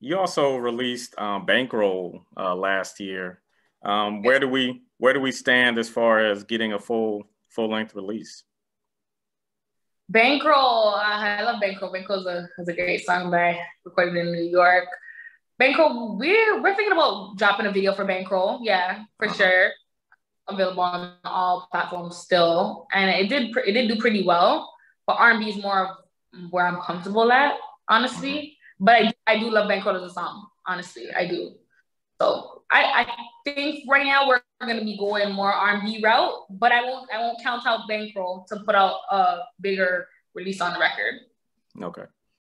you also released um, Bankroll uh, last year. Um, where do we where do we stand as far as getting a full full length release? Bankroll, uh, I love Bankroll. Bankroll is a, is a great song that I recorded in New York. Bankroll, we're we're thinking about dropping a video for Bankroll. Yeah, for uh-huh. sure. Available on all platforms still, and it did it did do pretty well. But R and B is more of where I'm comfortable at, honestly. But I, I do love Bankroll as a song. Honestly, I do. So I, I think right now we're gonna be going more R and B route, but I won't I won't count out Bankroll to put out a bigger release on the record. Okay.